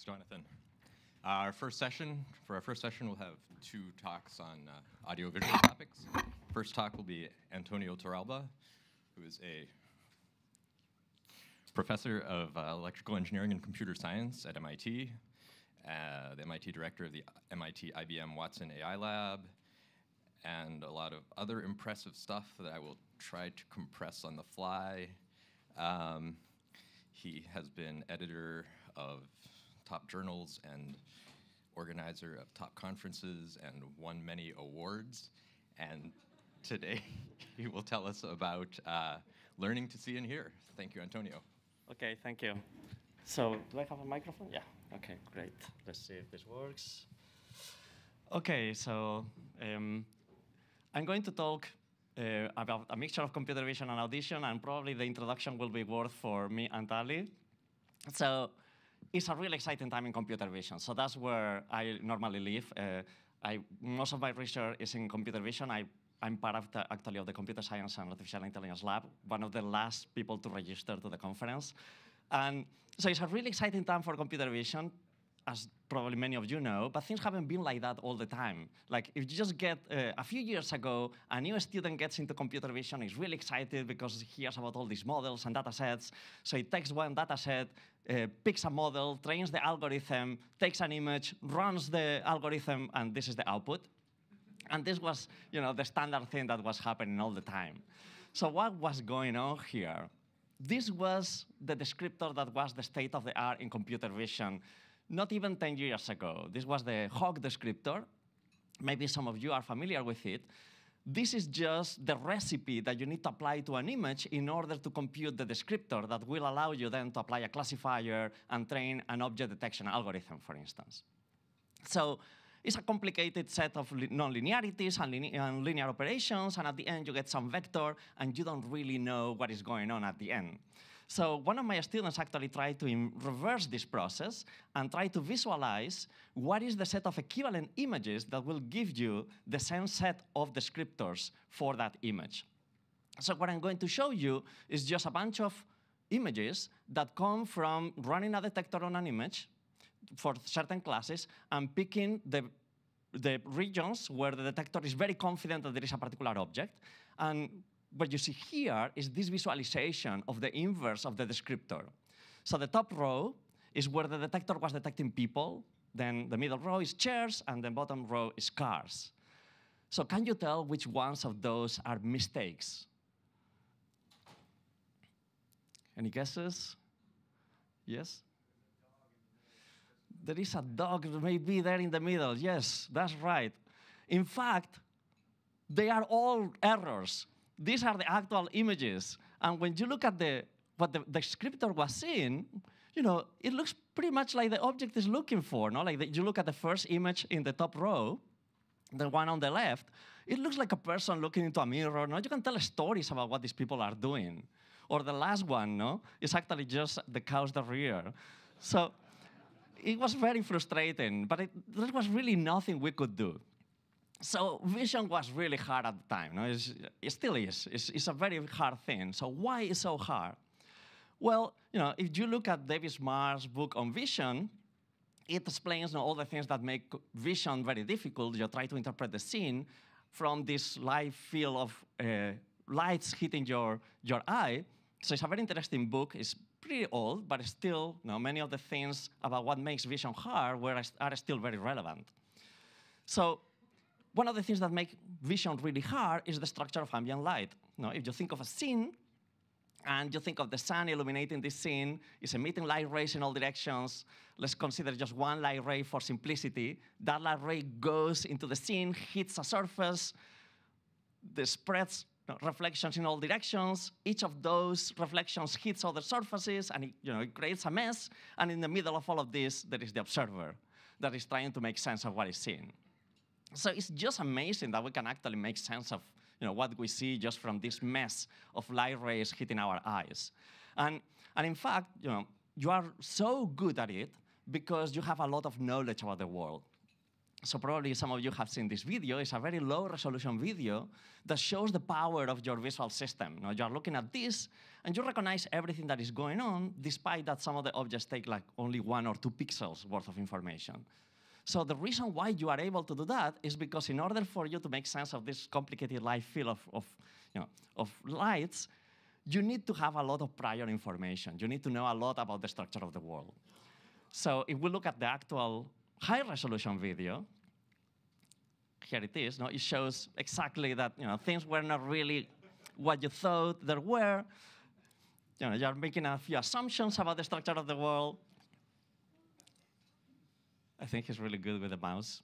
Thanks, Jonathan. Uh, our first session, for our first session, we'll have two talks on uh, audiovisual topics. First talk will be Antonio Torralba, who is a professor of uh, electrical engineering and computer science at MIT, uh, the MIT director of the MIT IBM Watson AI Lab, and a lot of other impressive stuff that I will try to compress on the fly. Um, he has been editor of top journals and organizer of top conferences and won many awards. And today he will tell us about uh, learning to see and hear. Thank you, Antonio. Okay, thank you. So, do I have a microphone? Yeah. Okay, great. Let's see if this works. Okay, so um, I'm going to talk uh, about a mixture of computer vision and audition, and probably the introduction will be worth for me and Tali. So, it's a really exciting time in computer vision. So that's where I normally live. Uh, I, most of my research is in computer vision. I, I'm part of the, actually of the Computer Science and Artificial Intelligence Lab, one of the last people to register to the conference. And so it's a really exciting time for computer vision as probably many of you know, but things haven't been like that all the time. Like if you just get uh, a few years ago, a new student gets into computer vision, is really excited because he hears about all these models and data sets. So he takes one data set, uh, picks a model, trains the algorithm, takes an image, runs the algorithm, and this is the output. And this was you know, the standard thing that was happening all the time. So what was going on here? This was the descriptor that was the state of the art in computer vision not even 10 years ago. This was the HOG descriptor. Maybe some of you are familiar with it. This is just the recipe that you need to apply to an image in order to compute the descriptor that will allow you then to apply a classifier and train an object detection algorithm, for instance. So it's a complicated set of nonlinearities and, and linear operations, and at the end you get some vector, and you don't really know what is going on at the end. So one of my students actually tried to reverse this process and try to visualize what is the set of equivalent images that will give you the same set of descriptors for that image. So what I'm going to show you is just a bunch of images that come from running a detector on an image for certain classes and picking the the regions where the detector is very confident that there is a particular object, and what you see here is this visualization of the inverse of the descriptor. So the top row is where the detector was detecting people, then the middle row is chairs, and the bottom row is cars. So can you tell which ones of those are mistakes? Any guesses? Yes? There is a dog maybe there in the middle. Yes, that's right. In fact, they are all errors these are the actual images. And when you look at the, what the, the descriptor was seeing, you know, it looks pretty much like the object is looking for. No? Like the, you look at the first image in the top row, the one on the left, it looks like a person looking into a mirror. No? You can tell stories about what these people are doing. Or the last one, no, It's actually just the cow's the rear. So it was very frustrating, but it, there was really nothing we could do. So vision was really hard at the time. No? it still is. It's, it's, a very hard thing. So why is so hard? Well, you know, if you look at David Marr's book on vision, it explains you know, all the things that make vision very difficult. You try to interpret the scene from this live field of uh, lights hitting your, your eye. So it's a very interesting book. It's pretty old, but still, you know, many of the things about what makes vision hard were, are still very relevant. So one of the things that make vision really hard is the structure of ambient light. You know, if you think of a scene, and you think of the sun illuminating this scene, it's emitting light rays in all directions. Let's consider just one light ray for simplicity. That light ray goes into the scene, hits a surface, the spreads reflections in all directions. Each of those reflections hits other surfaces, and it, you know, it creates a mess. And in the middle of all of this, there is the observer that is trying to make sense of what is seen. So it's just amazing that we can actually make sense of you know, what we see just from this mess of light rays hitting our eyes. And, and in fact, you, know, you are so good at it because you have a lot of knowledge about the world. So probably some of you have seen this video. It's a very low resolution video that shows the power of your visual system. Now you're looking at this and you recognize everything that is going on, despite that some of the objects take like only one or two pixels worth of information. So the reason why you are able to do that is because in order for you to make sense of this complicated light field of, of, you know, of lights, you need to have a lot of prior information. You need to know a lot about the structure of the world. So if we look at the actual high resolution video, here it is. No, it shows exactly that you know, things were not really what you thought there were. You know, you're making a few assumptions about the structure of the world. I think he's really good with the mouse.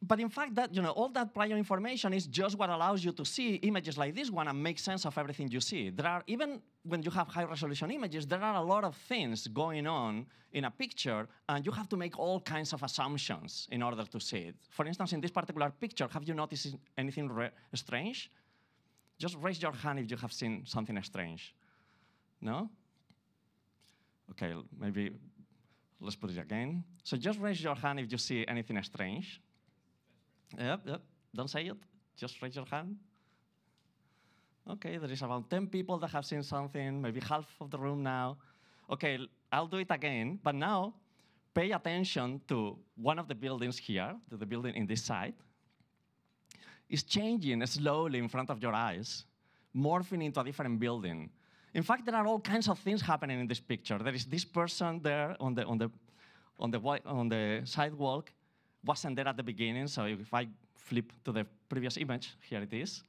But in fact, that you know, all that prior information is just what allows you to see images like this one and make sense of everything you see. There are, even when you have high resolution images, there are a lot of things going on in a picture, and you have to make all kinds of assumptions in order to see it. For instance, in this particular picture, have you noticed anything strange? Just raise your hand if you have seen something strange. No? Okay, maybe let's put it again. So just raise your hand if you see anything strange. Yep, yep. Don't say it. Just raise your hand. Okay, there is about 10 people that have seen something, maybe half of the room now. Okay, I'll do it again, but now pay attention to one of the buildings here, to the building in this side. It's changing slowly in front of your eyes, morphing into a different building. In fact, there are all kinds of things happening in this picture. There is this person there on the, on the, on the, on the sidewalk wasn't there at the beginning, so if I flip to the previous image, here it is,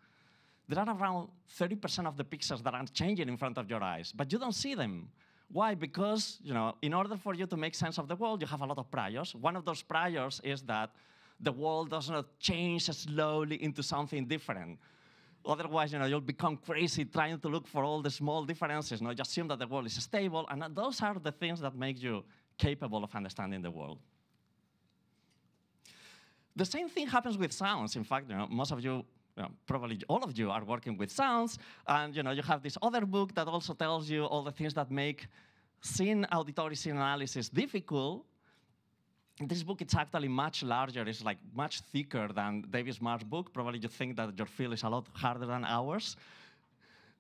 there are around 30% of the pixels that are changing in front of your eyes, but you don't see them. Why? Because you know, in order for you to make sense of the world, you have a lot of priors. One of those priors is that the world does not change slowly into something different. Otherwise, you know, you'll become crazy trying to look for all the small differences. You just assume that the world is stable, and those are the things that make you capable of understanding the world. The same thing happens with sounds. In fact, you know, most of you, you know, probably all of you are working with sounds, and you know, you have this other book that also tells you all the things that make scene auditory scene analysis difficult. This book is actually much larger. It's like much thicker than David Marr's book. Probably you think that your field is a lot harder than ours.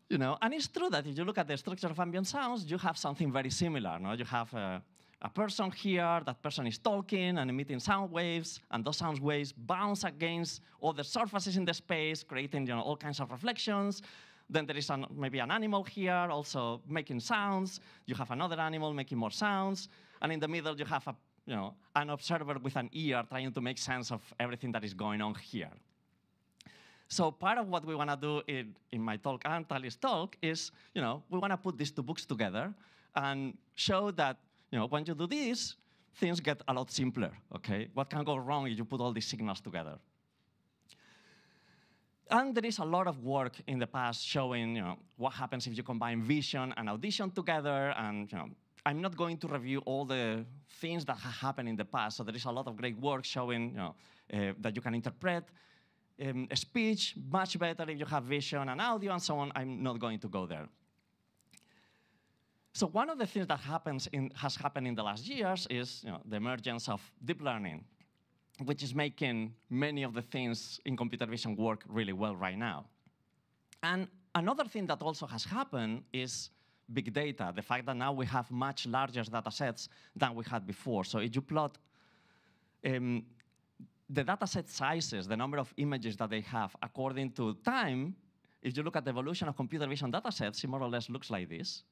You know, and it's true that if you look at the structure of ambient sounds, you have something very similar. No? You have uh, a person here, that person is talking and emitting sound waves, and those sound waves bounce against other surfaces in the space, creating you know, all kinds of reflections. Then there is an, maybe an animal here also making sounds. You have another animal making more sounds. And in the middle, you have a, you know, an observer with an ear trying to make sense of everything that is going on here. So part of what we want to do in, in my talk and Tali's talk is, you know, we want to put these two books together and show that you know, when you do this, things get a lot simpler, okay? What can go wrong if you put all these signals together? And there is a lot of work in the past showing you know, what happens if you combine vision and audition together. And you know, I'm not going to review all the things that have happened in the past. So there is a lot of great work showing you know, uh, that you can interpret um, speech much better if you have vision and audio and so on. I'm not going to go there. So one of the things that happens in, has happened in the last years is you know, the emergence of deep learning, which is making many of the things in computer vision work really well right now. And another thing that also has happened is big data, the fact that now we have much larger data sets than we had before. So if you plot um, the data set sizes, the number of images that they have according to time, if you look at the evolution of computer vision data sets, it more or less looks like this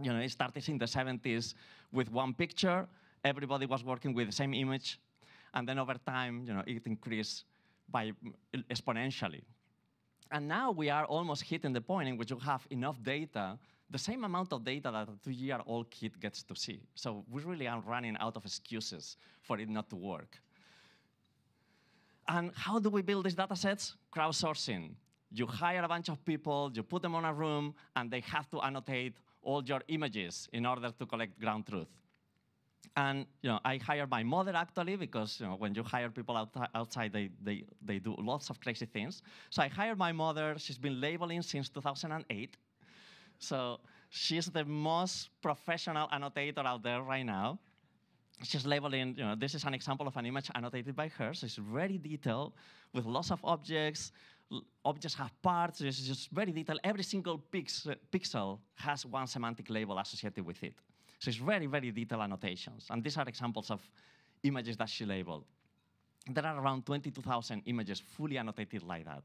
you know, it started in the 70s with one picture. Everybody was working with the same image. And then over time, you know, it increased by exponentially. And now we are almost hitting the point in which you have enough data, the same amount of data that a two-year-old kid gets to see. So we really are running out of excuses for it not to work. And how do we build these data sets? Crowdsourcing. You hire a bunch of people, you put them on a room, and they have to annotate all your images in order to collect ground truth. And you know, I hired my mother actually because you know, when you hire people out outside, they, they, they do lots of crazy things. So I hired my mother. She's been labeling since 2008. So she's the most professional annotator out there right now. she's labeling, you know, this is an example of an image annotated by her, so it's very detailed with lots of objects. Objects have parts, it's just very detailed. Every single pix pixel has one semantic label associated with it. So it's very, very detailed annotations. And these are examples of images that she labeled. There are around 22,000 images fully annotated like that.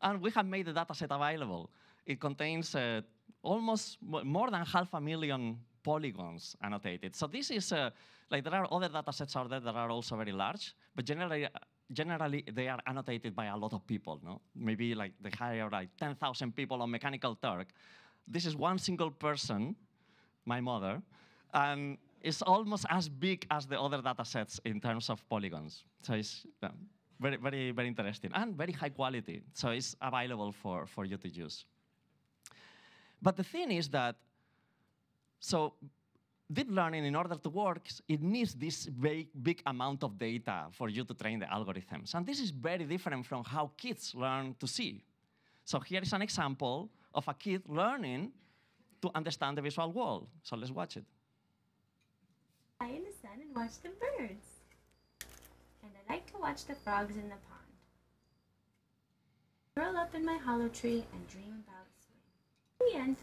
And we have made the dataset available. It contains uh, almost more than half a million polygons annotated. So this is, uh, like there are other datasets out there that are also very large, but generally, generally they are annotated by a lot of people, no? Maybe like they hire like 10,000 people on Mechanical Turk. This is one single person, my mother, and it's almost as big as the other datasets in terms of polygons. So it's uh, very, very, very interesting and very high quality. So it's available for, for you to use. But the thing is that, so deep learning, in order to work, it needs this big, big amount of data for you to train the algorithms. And this is very different from how kids learn to see. So here is an example of a kid learning to understand the visual world. So let's watch it. I in the sun and watch the birds. And I like to watch the frogs in the pond. Curl up in my hollow tree and dream. End.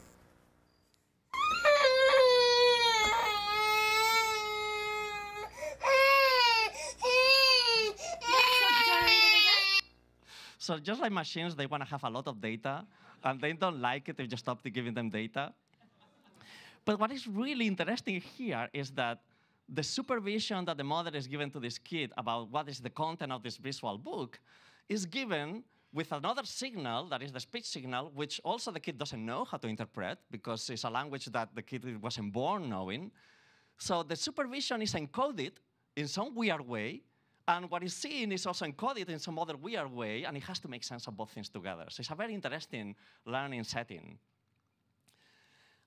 So just like machines, they want to have a lot of data, and they don't like it if you stop giving them data. But what is really interesting here is that the supervision that the mother is given to this kid about what is the content of this visual book is given with another signal, that is the speech signal, which also the kid doesn't know how to interpret because it's a language that the kid wasn't born knowing. So the supervision is encoded in some weird way, and what is seen is also encoded in some other weird way, and it has to make sense of both things together. So it's a very interesting learning setting.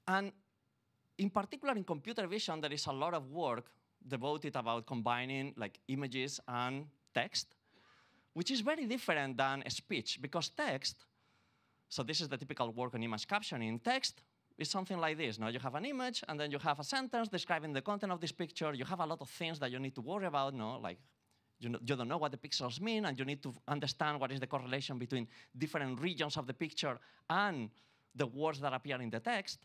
And in particular, in computer vision, there is a lot of work devoted about combining like images and text, which is very different than a speech because text. So this is the typical work on image captioning. Text is something like this. Now you have an image, and then you have a sentence describing the content of this picture. You have a lot of things that you need to worry about. No, like you, know, you don't know what the pixels mean, and you need to understand what is the correlation between different regions of the picture and the words that appear in the text.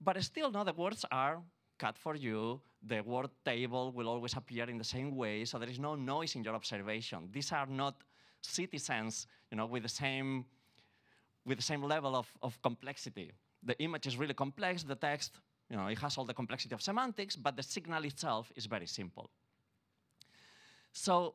But still, no, the words are cut for you. The word table will always appear in the same way, so there is no noise in your observation. These are not citizens, you know, with the same, with the same level of, of complexity. The image is really complex, the text, you know, it has all the complexity of semantics, but the signal itself is very simple. So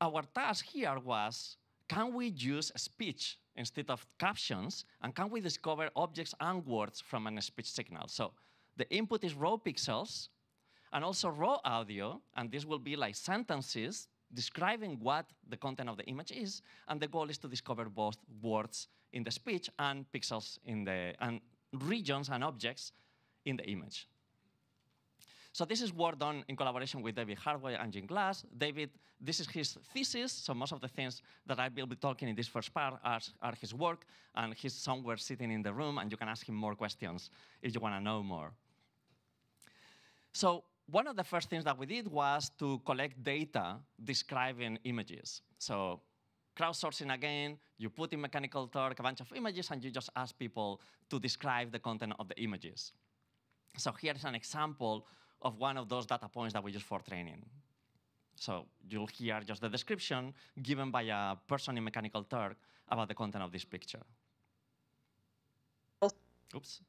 our task here was, can we use speech instead of captions, and can we discover objects and words from a speech signal? So the input is raw pixels, and also raw audio, and this will be like sentences describing what the content of the image is, and the goal is to discover both words in the speech and pixels in the, and regions and objects in the image. So this is work done in collaboration with David Harwath and Jim Glass. David, this is his thesis, so most of the things that I will be talking in this first part are, are his work, and he's somewhere sitting in the room, and you can ask him more questions if you want to know more. So one of the first things that we did was to collect data describing images. So crowdsourcing again, you put in Mechanical Turk a bunch of images, and you just ask people to describe the content of the images. So here is an example of one of those data points that we use for training. So you'll hear just the description given by a person in Mechanical Turk about the content of this picture. Oops.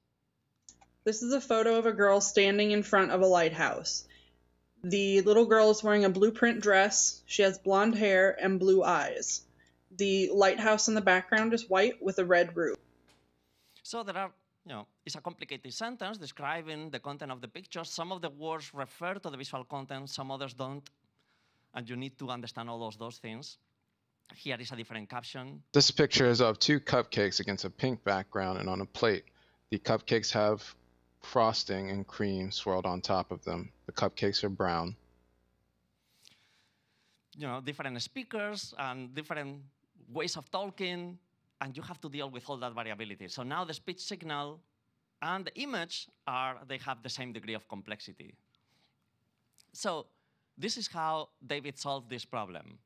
This is a photo of a girl standing in front of a lighthouse. The little girl is wearing a blueprint dress. She has blonde hair and blue eyes. The lighthouse in the background is white with a red roof. So there are, you know, it's a complicated sentence describing the content of the picture. Some of the words refer to the visual content, some others don't. And you need to understand all of those things. Here is a different caption. This picture is of two cupcakes against a pink background and on a plate. The cupcakes have frosting and cream swirled on top of them. The cupcakes are brown. You know, different speakers and different ways of talking, and you have to deal with all that variability. So now the speech signal and the image are, they have the same degree of complexity. So this is how David solved this problem.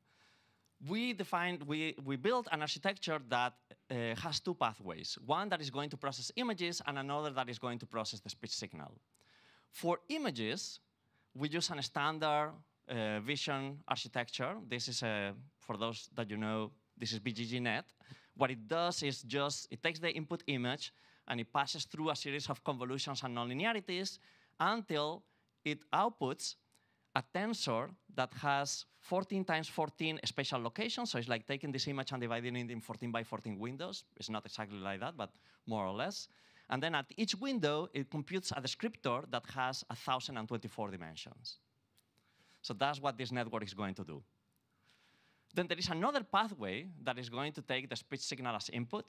We defined, we, we built an architecture that uh, has two pathways, one that is going to process images and another that is going to process the speech signal. For images, we use a standard uh, vision architecture. This is, a, for those that you know, this is VGGNet. What it does is just, it takes the input image and it passes through a series of convolutions and nonlinearities until it outputs a tensor that has 14 times 14 spatial locations. So it's like taking this image and dividing it in 14 by 14 windows. It's not exactly like that, but more or less. And then at each window, it computes a descriptor that has 1,024 dimensions. So that's what this network is going to do. Then there is another pathway that is going to take the speech signal as input.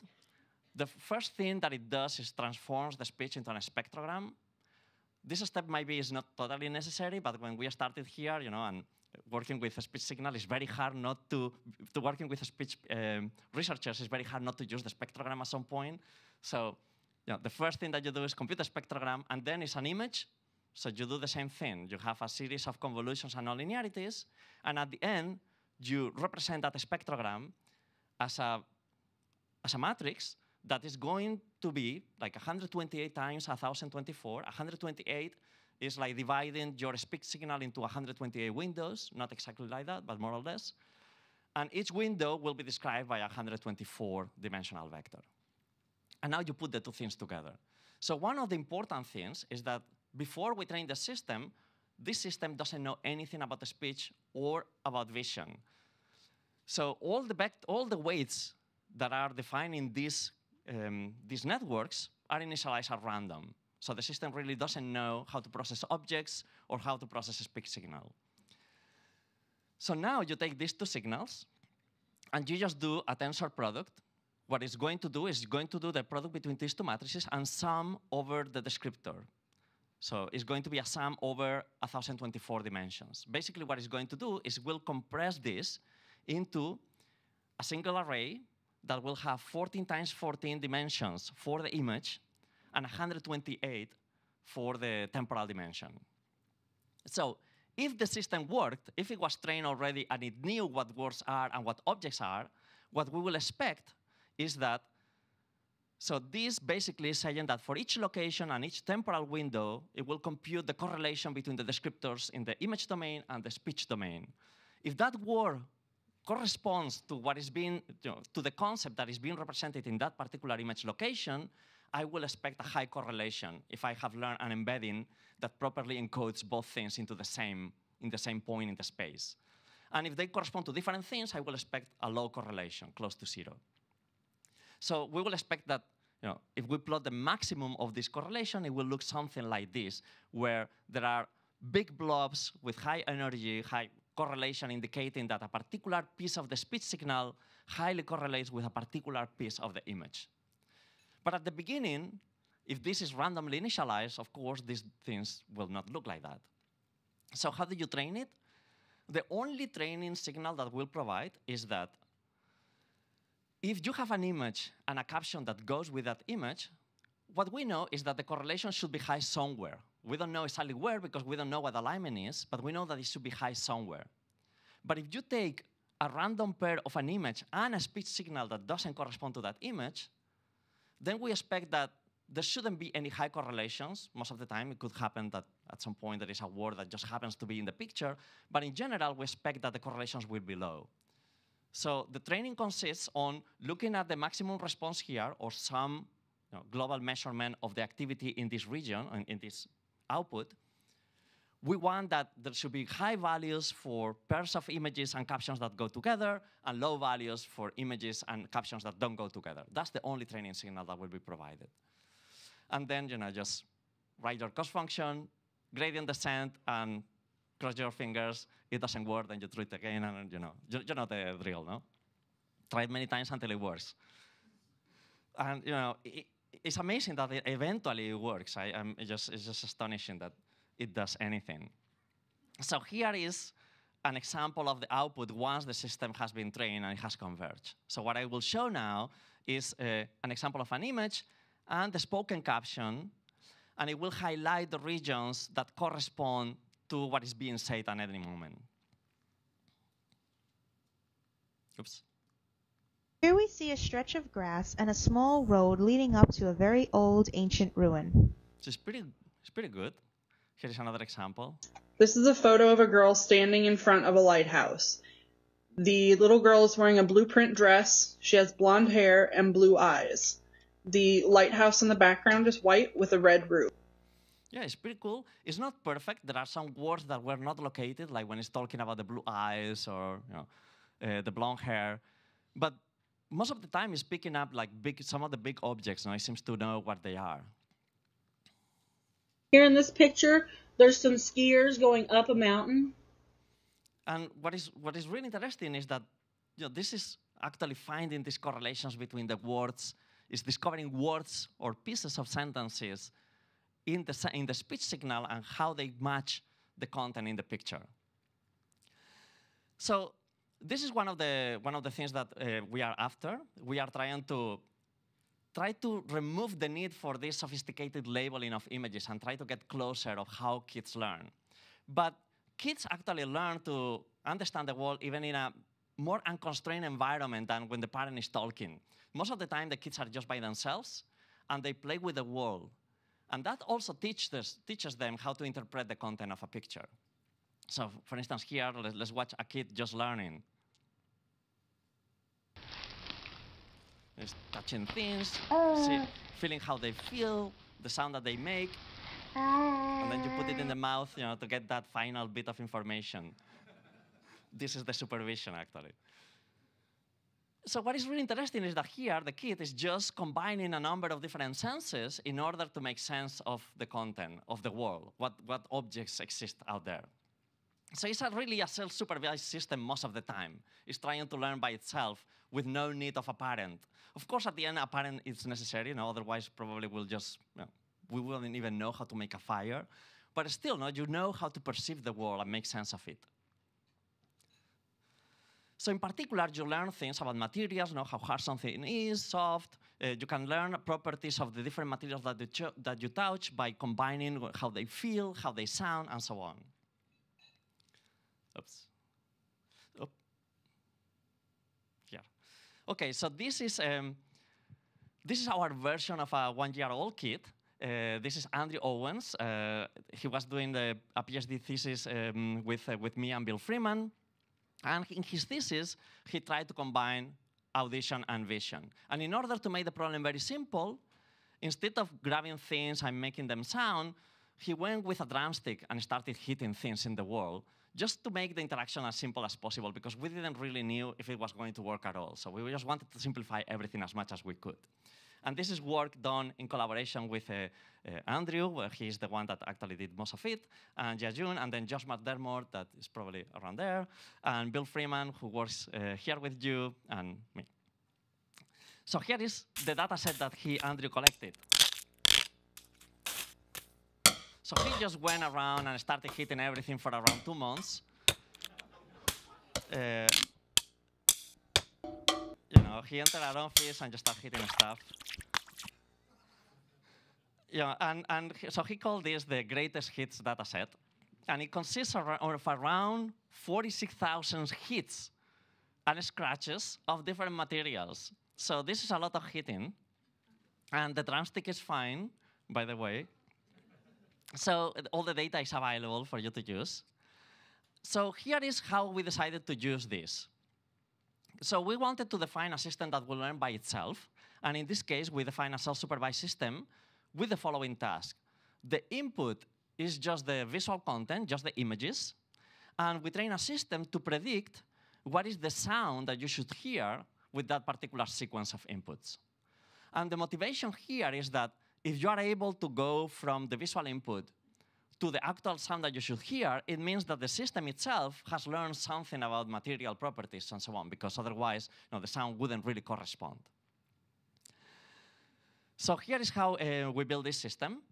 The first thing that it does is transforms the speech into a spectrogram. This step maybe is not totally necessary, but when we started here, you know, and working with a speech signal is very hard not to, to working with speech um, researchers is very hard not to use the spectrogram at some point. So you know, the first thing that you do is compute a spectrogram, and then it's an image. So you do the same thing. You have a series of convolutions and nonlinearities, and at the end, you represent that spectrogram as a, as a matrix that is going to be like 128 times 1024. 128 is like dividing your speech signal into 128 windows, not exactly like that, but more or less. And each window will be described by a 124 dimensional vector. And now you put the two things together. So one of the important things is that before we train the system, this system doesn't know anything about the speech or about vision. So all the, all the weights that are defining these, um, these networks are initialized at random. So the system really doesn't know how to process objects or how to process a speech signal. So now you take these two signals, and you just do a tensor product. What it's going to do is going to do the product between these two matrices and sum over the descriptor. So it's going to be a sum over 1,024 dimensions. Basically, what it's going to do is we'll compress this into a single array that will have 14 times 14 dimensions for the image and 128 for the temporal dimension. So if the system worked, if it was trained already and it knew what words are and what objects are, what we will expect is that so this basically is saying that for each location and each temporal window, it will compute the correlation between the descriptors in the image domain and the speech domain. If that word corresponds to what is being, you know, to the concept that is being represented in that particular image location, I will expect a high correlation if I have learned an embedding that properly encodes both things into the same, in the same point in the space. And if they correspond to different things, I will expect a low correlation, close to zero. So we will expect that you know, if we plot the maximum of this correlation, it will look something like this, where there are big blobs with high energy, high correlation indicating that a particular piece of the speech signal highly correlates with a particular piece of the image. But at the beginning, if this is randomly initialized, of course, these things will not look like that. So how do you train it? The only training signal that we'll provide is that if you have an image and a caption that goes with that image, what we know is that the correlation should be high somewhere. We don't know exactly where because we don't know what alignment is, but we know that it should be high somewhere. But if you take a random pair of an image and a speech signal that doesn't correspond to that image, then we expect that there shouldn't be any high correlations. Most of the time, it could happen that at some point there is a word that just happens to be in the picture. But in general, we expect that the correlations will be low. So the training consists on looking at the maximum response here or some you know, global measurement of the activity in this region, in, in this output, we want that there should be high values for pairs of images and captions that go together, and low values for images and captions that don't go together. That's the only training signal that will be provided. And then, you know, just write your cost function, gradient descent, and cross your fingers. It doesn't work, then you try it again, and you know, you, you know the drill, no? Try it many times until it works. And you know, it, it's amazing that it eventually it works. I, am just, it's just astonishing that it does anything. So here is an example of the output once the system has been trained and it has converged. So what I will show now is uh, an example of an image and the spoken caption, and it will highlight the regions that correspond to what is being said at any moment. Oops. Here we see a stretch of grass and a small road leading up to a very old ancient ruin. So it's pretty, it's pretty good. Here is another example. This is a photo of a girl standing in front of a lighthouse. The little girl is wearing a blueprint dress. She has blonde hair and blue eyes. The lighthouse in the background is white with a red roof. Yeah, it's pretty cool. It's not perfect. There are some words that were not located, like when it's talking about the blue eyes or you know, uh, the blonde hair. But most of the time, it's picking up like big, some of the big objects, and it seems to know what they are. Here in this picture, there's some skiers going up a mountain. And what is what is really interesting is that you know, this is actually finding these correlations between the words, is discovering words or pieces of sentences in the, in the speech signal and how they match the content in the picture. So this is one of the one of the things that uh, we are after. We are trying to try to remove the need for this sophisticated labeling of images and try to get closer of how kids learn. But kids actually learn to understand the world even in a more unconstrained environment than when the parent is talking. Most of the time, the kids are just by themselves and they play with the world. And that also teaches, teaches them how to interpret the content of a picture. So, for instance, here, let's, let's watch a kid just learning. Touching things, see, uh. feeling how they feel, the sound that they make, and then you put it in the mouth, you know, to get that final bit of information. this is the supervision, actually. So what is really interesting is that here the kid is just combining a number of different senses in order to make sense of the content of the world, what, what objects exist out there. So it's a really a self-supervised system most of the time. It's trying to learn by itself with no need of a parent. Of course, at the end, a parent is necessary. You know, otherwise, probably we'll just you know, we wouldn't even know how to make a fire. But still, no, you know how to perceive the world and make sense of it. So in particular, you learn things about materials, know how hard something is, soft. Uh, you can learn properties of the different materials that you, that you touch by combining how they feel, how they sound, and so on. Oops. Oop. Here. Okay, so this is, um, this is our version of a one-year-old kid. Uh, this is Andrew Owens. Uh, he was doing the, a PhD thesis um, with, uh, with me and Bill Freeman. And in his thesis, he tried to combine audition and vision. And in order to make the problem very simple, instead of grabbing things and making them sound, he went with a drumstick and started hitting things in the wall just to make the interaction as simple as possible because we didn't really knew if it was going to work at all. So we just wanted to simplify everything as much as we could. And this is work done in collaboration with uh, uh, Andrew, where he's the one that actually did most of it, and Jiajun, and then Josh McDermott, that is probably around there, and Bill Freeman, who works uh, here with you, and me. So here is the data set that he, Andrew, collected. So he just went around and started hitting everything for around two months. Uh, you know, he entered our office and just started hitting stuff. Yeah, and, and so he called this the greatest hits dataset. And it consists of, of around 46,000 hits and scratches of different materials. So this is a lot of hitting. And the drumstick is fine, by the way. So all the data is available for you to use. So here is how we decided to use this. So we wanted to define a system that will learn by itself. And in this case, we define a self-supervised system with the following task. The input is just the visual content, just the images. And we train a system to predict what is the sound that you should hear with that particular sequence of inputs. And the motivation here is that if you are able to go from the visual input to the actual sound that you should hear, it means that the system itself has learned something about material properties and so on, because otherwise you know, the sound wouldn't really correspond. So here is how uh, we build this system.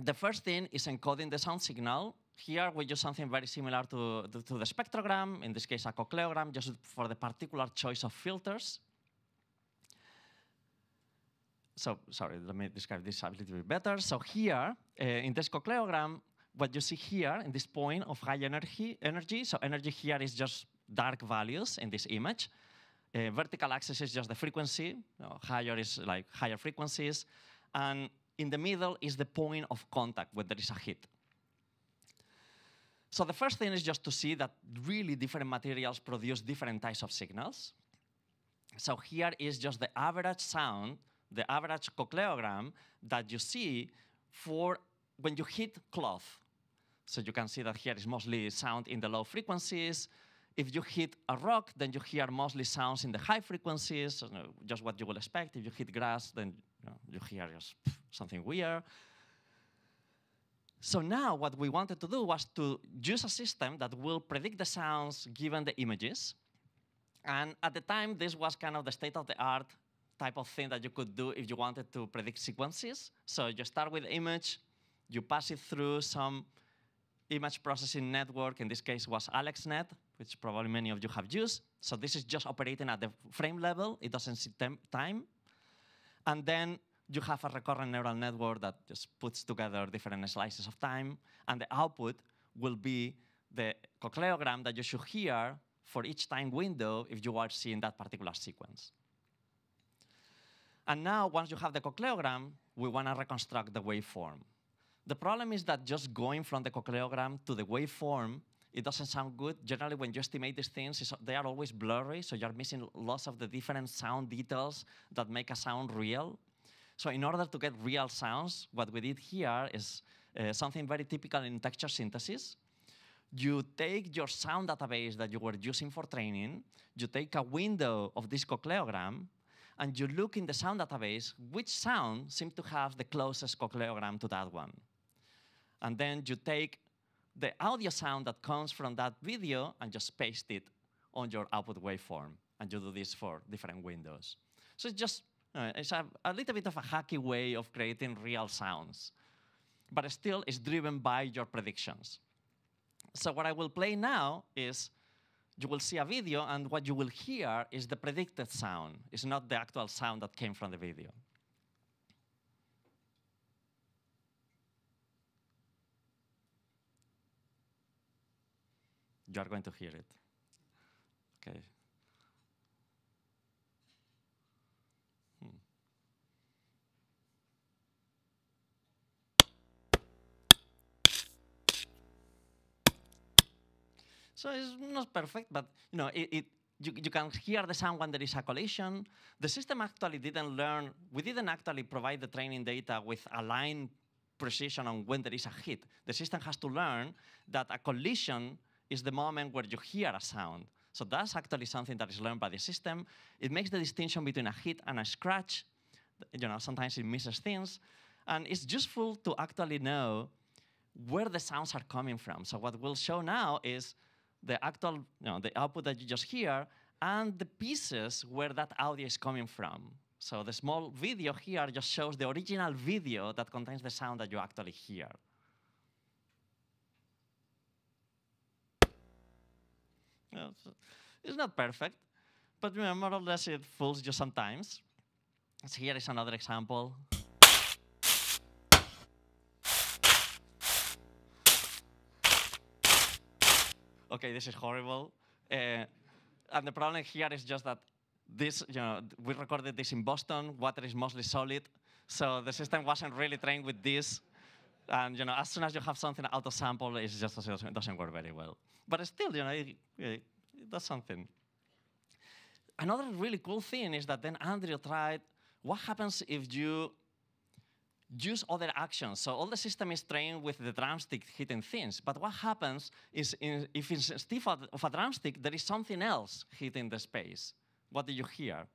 The first thing is encoding the sound signal. Here we use something very similar to, to, to the spectrogram, in this case a cochleogram, just for the particular choice of filters. So, sorry, let me describe this a little bit better. So here, uh, in this cochleogram, what you see here in this point of high energy, energy. So energy here is just dark values in this image. Uh, vertical axis is just the frequency. You know, higher is like higher frequencies. And in the middle is the point of contact when there is a hit. So the first thing is just to see that really different materials produce different types of signals. So here is just the average sound, the average cochleogram that you see for when you hit cloth. So you can see that here is mostly sound in the low frequencies. If you hit a rock, then you hear mostly sounds in the high frequencies, just what you will expect. If you hit grass, then you, know, you hear just something weird. So now what we wanted to do was to use a system that will predict the sounds given the images. And at the time, this was kind of the state-of-the-art type of thing that you could do if you wanted to predict sequences. So you start with image, you pass it through some image processing network, in this case was AlexNet, which probably many of you have used. So this is just operating at the frame level, it doesn't see time. And then you have a recurrent neural network that just puts together different slices of time, and the output will be the cochleogram that you should hear for each time window if you are seeing that particular sequence. And now, once you have the cochleogram, we want to reconstruct the waveform. The problem is that just going from the cochleogram to the waveform, it doesn't sound good. Generally, when you estimate these things, they are always blurry, so you're missing lots of the different sound details that make a sound real. So in order to get real sounds, what we did here is uh, something very typical in texture synthesis. You take your sound database that you were using for training, you take a window of this cochleogram, and you look in the sound database which sound seems to have the closest cochleogram to that one. And then you take the audio sound that comes from that video and just paste it on your output waveform. And you do this for different windows. So it's just uh, it's a, a little bit of a hacky way of creating real sounds, but still it's driven by your predictions. So what I will play now is you will see a video, and what you will hear is the predicted sound. It's not the actual sound that came from the video. You are going to hear it. Okay. So it's not perfect, but you know, it, it you, you, can hear the sound when there is a collision. The system actually didn't learn, we didn't actually provide the training data with aligned precision on when there is a hit. The system has to learn that a collision is the moment where you hear a sound. So that's actually something that is learned by the system. It makes the distinction between a hit and a scratch. You know, sometimes it misses things. And it's useful to actually know where the sounds are coming from. So what we'll show now is the actual, you know, the output that you just hear, and the pieces where that audio is coming from. So the small video here just shows the original video that contains the sound that you actually hear. It's not perfect, but more or less it fools you sometimes. So here is another example. Okay, this is horrible. Uh, and the problem here is just that this, you know, we recorded this in Boston. Water is mostly solid, so the system wasn't really trained with this. And you know, as soon as you have something out of sample, it just it doesn't work very well. But still, you know, it, it, it does something. Another really cool thing is that then Andrew tried what happens if you use other actions. So all the system is trained with the drumstick hitting things. But what happens is in, if instead of a drumstick, there is something else hitting the space. What do you hear?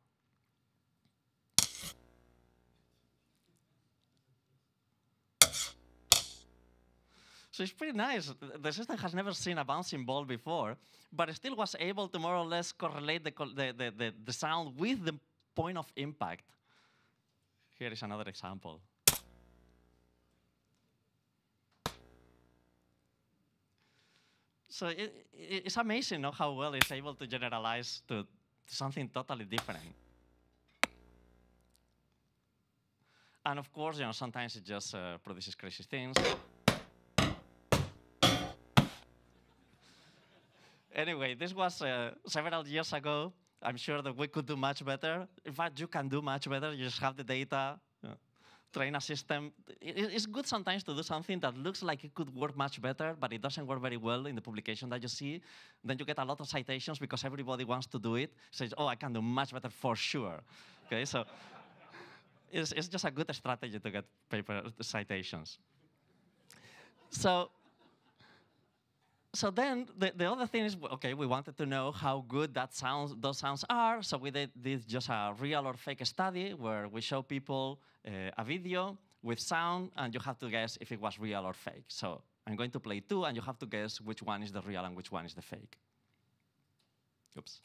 So it's pretty nice. The system has never seen a bouncing ball before, but still was able to more or less correlate the, the, the, the sound with the point of impact. Here is another example. So it, it, it's amazing no, how well it's able to generalize to something totally different. And of course, you know, sometimes it just uh, produces crazy things. anyway, this was uh, several years ago. I'm sure that we could do much better. In fact, you can do much better. You just have the data, train a system. It's good sometimes to do something that looks like it could work much better, but it doesn't work very well in the publication that you see. Then you get a lot of citations because everybody wants to do it. Says, oh, I can do much better for sure. Okay, so it's, it's just a good strategy to get paper citations. So so then the, the other thing is okay we wanted to know how good that sounds those sounds are. So we did, did just a real or fake study where we show people uh, a video with sound and you have to guess if it was real or fake. So i'm going to play two and you have to guess which one is the real and which one is the fake. Oops.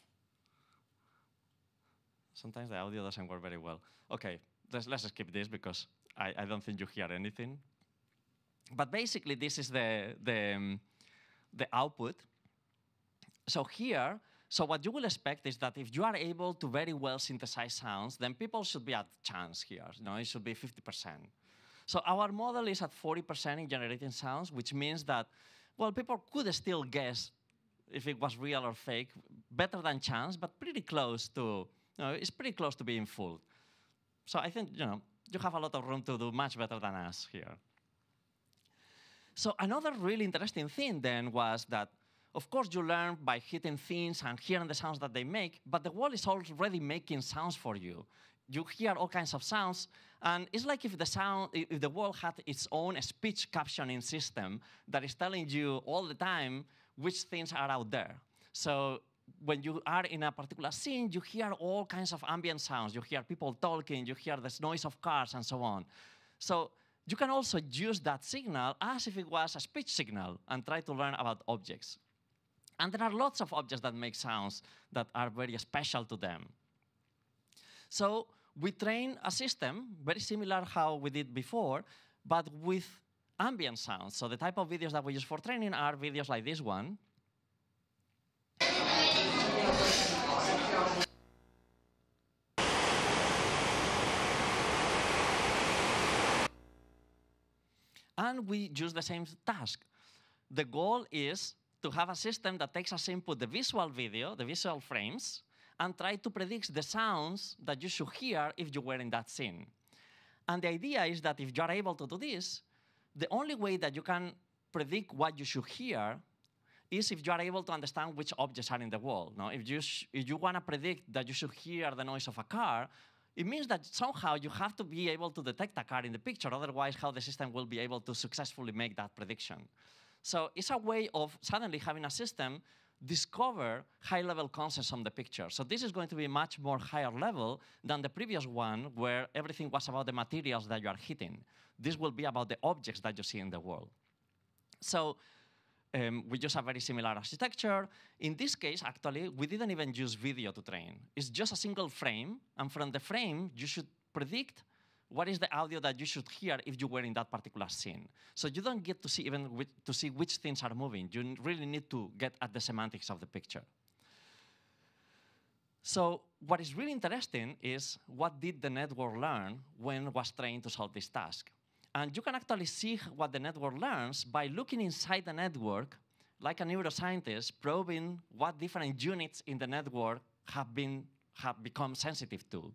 Sometimes the audio doesn't work very well. Okay let's, let's skip this because I, I don't think you hear anything. But basically this is the the um, the output. So here, so what you will expect is that if you are able to very well synthesize sounds, then people should be at chance here. You know, it should be 50%. So our model is at 40% in generating sounds, which means that, well, people could still guess if it was real or fake, better than chance, but pretty close to, you know, it's pretty close to being full. So I think, you know, you have a lot of room to do much better than us here. So another really interesting thing then was that, of course, you learn by hitting things and hearing the sounds that they make, but the world is already making sounds for you. You hear all kinds of sounds, and it's like if the sound, if the world had its own speech captioning system that is telling you all the time which things are out there. So when you are in a particular scene, you hear all kinds of ambient sounds. You hear people talking, you hear the noise of cars, and so on. So you can also use that signal as if it was a speech signal and try to learn about objects. And there are lots of objects that make sounds that are very special to them. So we train a system, very similar how we did before, but with ambient sounds. So the type of videos that we use for training are videos like this one. And we use the same task. The goal is to have a system that takes as input the visual video, the visual frames, and try to predict the sounds that you should hear if you were in that scene. And the idea is that if you are able to do this, the only way that you can predict what you should hear is if you are able to understand which objects are in the world. Now, if you, if you want to predict that you should hear the noise of a car, it means that somehow you have to be able to detect a car in the picture, otherwise how the system will be able to successfully make that prediction. So it's a way of suddenly having a system discover high-level concepts from the picture. So this is going to be much more higher level than the previous one where everything was about the materials that you are hitting. This will be about the objects that you see in the world. So um, we use a very similar architecture. In this case, actually, we didn't even use video to train. It's just a single frame, and from the frame, you should predict what is the audio that you should hear if you were in that particular scene. So you don't get to see even which, to see which things are moving. You really need to get at the semantics of the picture. So what is really interesting is what did the network learn when it was trained to solve this task? And you can actually see what the network learns by looking inside the network, like a neuroscientist, probing what different units in the network have, been, have become sensitive to.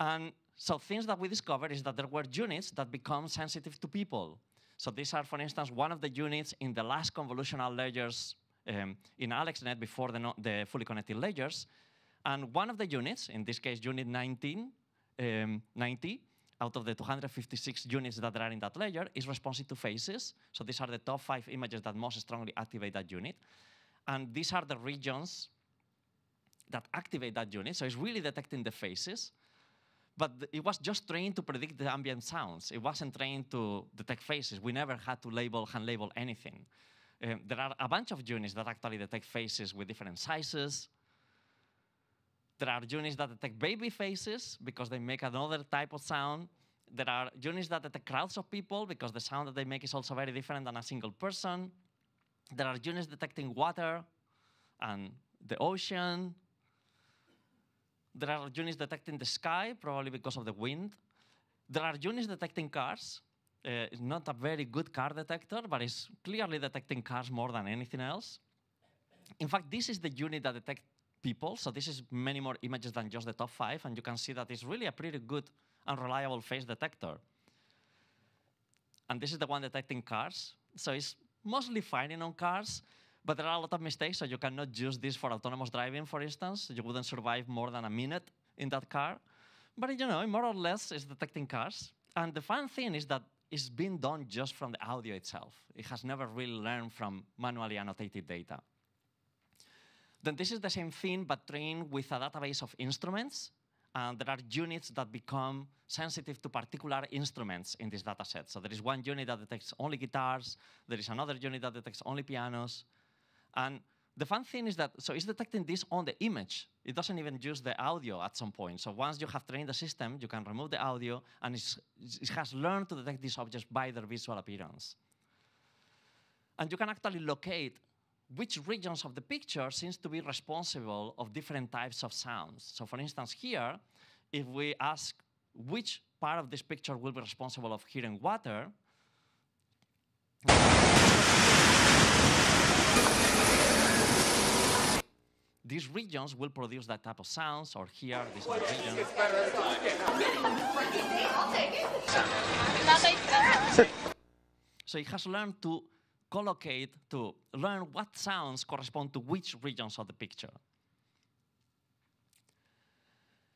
And so things that we discovered is that there were units that become sensitive to people. So these are, for instance, one of the units in the last convolutional layers um, in AlexNet before the, no the, fully connected layers. And one of the units, in this case, unit 19, um, 90, out of the 256 units that are in that layer, is responsive to faces. So these are the top five images that most strongly activate that unit. And these are the regions that activate that unit. So it's really detecting the faces. But it was just trained to predict the ambient sounds. It wasn't trained to detect faces. We never had to label, hand label anything. Um, there are a bunch of units that actually detect faces with different sizes. There are units that detect baby faces because they make another type of sound. There are units that detect crowds of people because the sound that they make is also very different than a single person. There are units detecting water and the ocean, there are units detecting the sky, probably because of the wind. There are units detecting cars. Uh, it's not a very good car detector, but it's clearly detecting cars more than anything else. In fact, this is the unit that detects people. So this is many more images than just the top five. And you can see that it's really a pretty good and reliable face detector. And this is the one detecting cars. So it's mostly finding on cars, but there are a lot of mistakes. So you cannot use this for autonomous driving, for instance. You wouldn't survive more than a minute in that car. But you know, more or less, it's detecting cars. And the fun thing is that it's been done just from the audio itself. It has never really learned from manually annotated data. Then this is the same thing, but trained with a database of instruments. And there are units that become sensitive to particular instruments in this data set. So there is one unit that detects only guitars. There is another unit that detects only pianos. And the fun thing is that, so it's detecting this on the image. It doesn't even use the audio at some point. So once you have trained the system, you can remove the audio, and it has learned to detect these objects by their visual appearance. And you can actually locate which regions of the picture seems to be responsible of different types of sounds. So for instance, here, if we ask which part of this picture will be responsible of hearing water, these regions will produce that type of sounds, or here, this region. so it has learned to collocate, to learn what sounds correspond to which regions of the picture.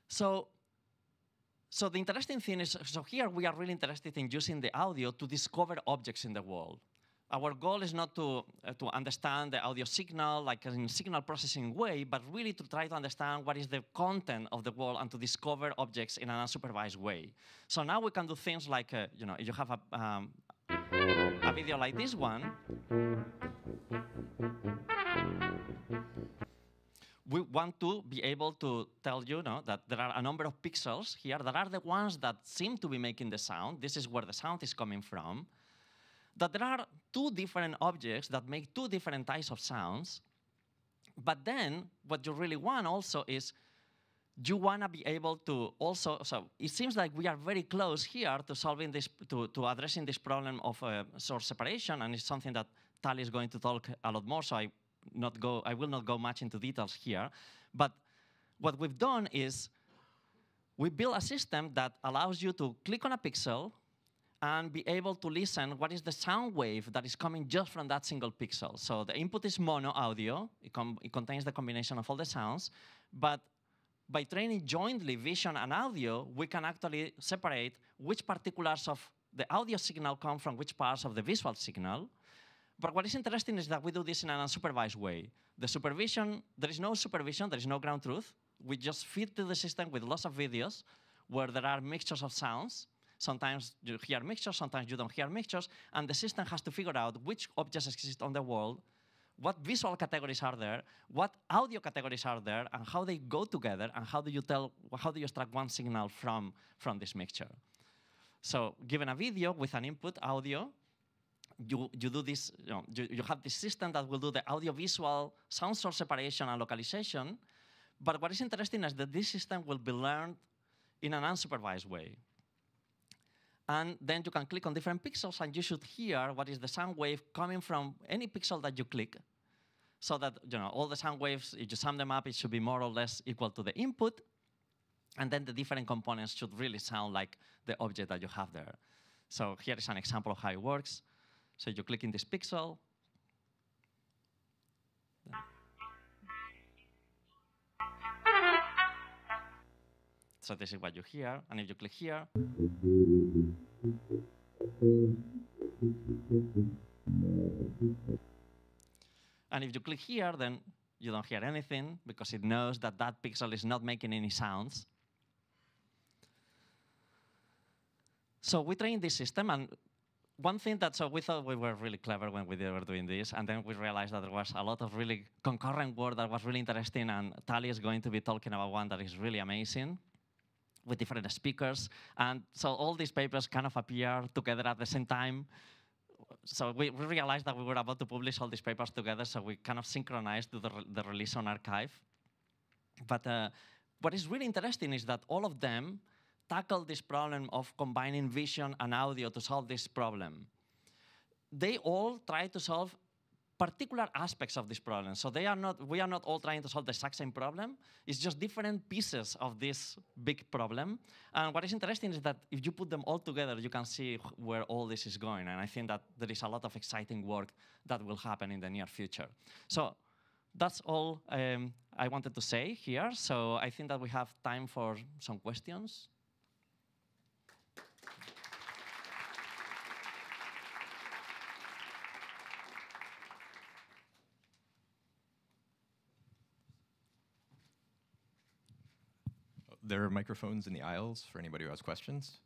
So, so the interesting thing is, so here we are really interested in using the audio to discover objects in the world our goal is not to, uh, to understand the audio signal like in signal processing way, but really to try to understand what is the content of the world and to discover objects in an unsupervised way. So now we can do things like, uh, you know, you have a, um, a video like this one, we want to be able to tell you know, that there are a number of pixels here that are the ones that seem to be making the sound. This is where the sound is coming from that there are two different objects that make two different types of sounds. But then what you really want also is you want to be able to also, so it seems like we are very close here to solving this, to, to addressing this problem of uh, source separation, and it's something that Tali is going to talk a lot more, so I, not go, I will not go much into details here. But what we've done is we built a system that allows you to click on a pixel, and be able to listen what is the sound wave that is coming just from that single pixel. So the input is mono audio. It, it, contains the combination of all the sounds. But by training jointly vision and audio, we can actually separate which particulars of the audio signal come from which parts of the visual signal. But what is interesting is that we do this in an unsupervised way. The supervision, there is no supervision, there is no ground truth. We just feed to the system with lots of videos where there are mixtures of sounds Sometimes you hear mixtures, sometimes you don't hear mixtures, and the system has to figure out which objects exist on the world, what visual categories are there, what audio categories are there, and how they go together, and how do you tell, how do you extract one signal from, from this mixture. So given a video with an input audio, you, you do this, you, know, you, you have this system that will do the audio-visual sound source separation and localization, but what is interesting is that this system will be learned in an unsupervised way. And then you can click on different pixels and you should hear what is the sound wave coming from any pixel that you click. So that you know all the sound waves, if you sum them up, it should be more or less equal to the input. And then the different components should really sound like the object that you have there. So here is an example of how it works. So you click in this pixel, So this is what you hear. And if you click here, and if you click here, then you don't hear anything because it knows that that pixel is not making any sounds. So we trained this system, and one thing that, so we thought we were really clever when we were doing this, and then we realized that there was a lot of really concurrent work that was really interesting, and Tali is going to be talking about one that is really amazing with different speakers. And so all these papers kind of appear together at the same time. So we, realized that we were about to publish all these papers together, so we kind of synchronized the, the release on arXiv. But uh, what is really interesting is that all of them tackle this problem of combining vision and audio to solve this problem. They all try to solve particular aspects of this problem. So they are not, we are not all trying to solve the exact same problem. It's just different pieces of this big problem. And what is interesting is that if you put them all together, you can see where all this is going. And I think that there is a lot of exciting work that will happen in the near future. So that's all um, I wanted to say here. So I think that we have time for some questions. There are microphones in the aisles for anybody who has questions.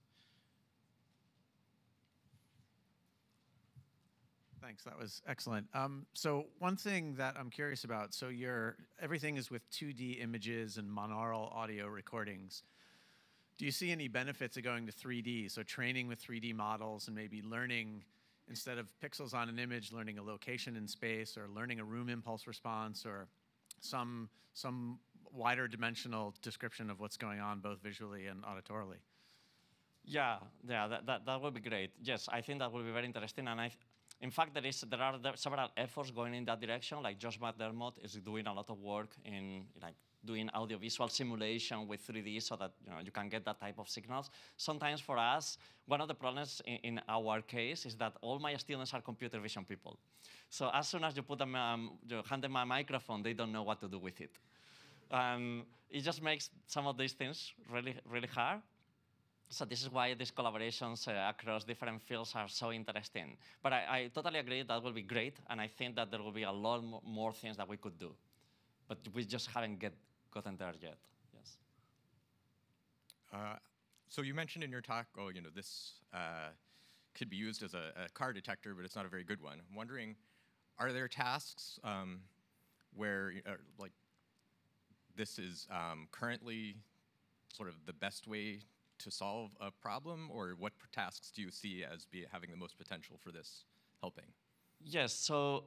Thanks, that was excellent. Um, so one thing that I'm curious about, so your everything is with 2D images and monaural audio recordings. Do you see any benefits of going to 3D? So training with 3D models and maybe learning instead of pixels on an image, learning a location in space or learning a room impulse response or some some wider dimensional description of what's going on both visually and auditorily. Yeah, yeah, that, that, that would be great. Yes, I think that would be very interesting. And I, in fact, there, is, there are several efforts going in that direction. Like Josh McDermott is doing a lot of work in like doing audiovisual simulation with 3D so that you, know, you can get that type of signals. Sometimes for us, one of the problems in, in our case is that all my students are computer vision people. So as soon as you put them, um, you hand them a microphone, they don't know what to do with it. Um, it just makes some of these things really, really hard. So this is why these collaborations uh, across different fields are so interesting. But I, I, totally agree that will be great, and I think that there will be a lot more things that we could do. But we just haven't get, gotten there yet, yes. Uh, so you mentioned in your talk, oh, you know, this uh, could be used as a, a, car detector, but it's not a very good one. I'm wondering, are there tasks um, where, uh, like, this is um, currently sort of the best way to solve a problem, or what tasks do you see as be having the most potential for this helping? Yes, so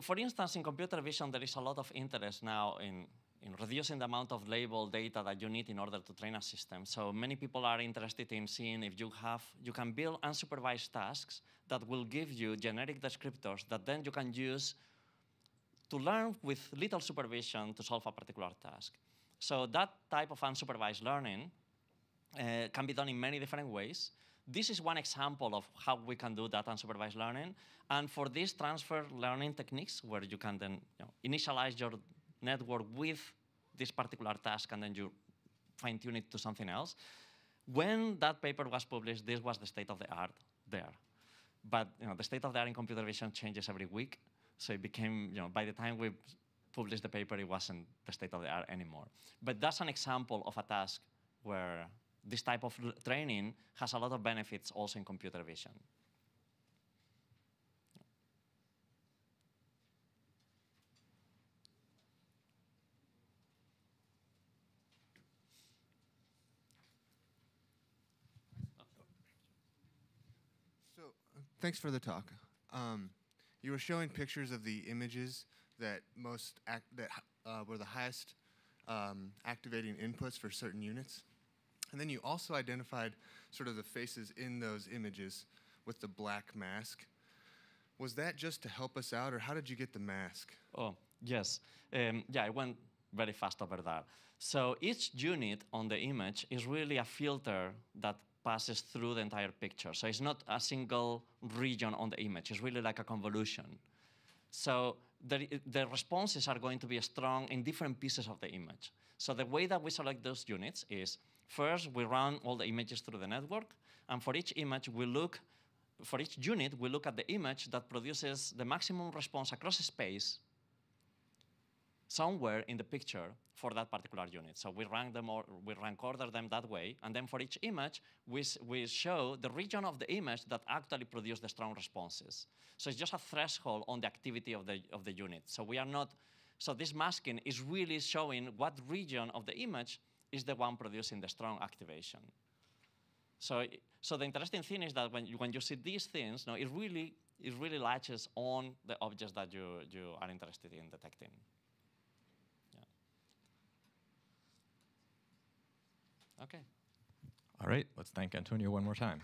for instance, in computer vision, there is a lot of interest now in, in reducing the amount of label data that you need in order to train a system. So many people are interested in seeing if you have, you can build unsupervised tasks that will give you generic descriptors that then you can use to learn with little supervision to solve a particular task. So that type of unsupervised learning uh, can be done in many different ways. This is one example of how we can do that unsupervised learning. And for these transfer learning techniques, where you can then you know, initialize your network with this particular task and then you fine tune it to something else, when that paper was published, this was the state of the art there. But you know, the state of the art in computer vision changes every week. So it became, you know, by the time we published the paper, it wasn't the state of the art anymore. But that's an example of a task where this type of training has a lot of benefits also in computer vision. So, thanks for the talk. Um, you were showing pictures of the images that most that uh, were the highest um, activating inputs for certain units. And then you also identified sort of the faces in those images with the black mask. Was that just to help us out, or how did you get the mask? Oh, yes. Um, yeah, I went very fast over that. So each unit on the image is really a filter that passes through the entire picture. So it's not a single region on the image. It's really like a convolution. So the, the responses are going to be strong in different pieces of the image. So the way that we select those units is first we run all the images through the network, and for each image we look, for each unit we look at the image that produces the maximum response across space somewhere in the picture for that particular unit. So we rank them or we rank order them that way, and then for each image, we, we show the region of the image that actually produced the strong responses. So it's just a threshold on the activity of the, of the unit. So we are not, so this masking is really showing what region of the image is the one producing the strong activation. So, so the interesting thing is that when you, when you see these things, no, it really it really latches on the objects that you, you are interested in detecting. Okay. All right, let's thank Antonio one more time.